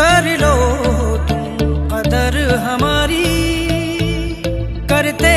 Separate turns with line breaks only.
कर लो तुम कदर हमारी। करते